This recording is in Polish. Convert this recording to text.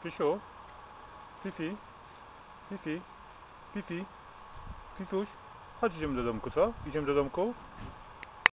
Krzysiu? Fifi? Fifi? Fifi? Fifuś? Chodź idziemy do domku, co? Idziemy do domku?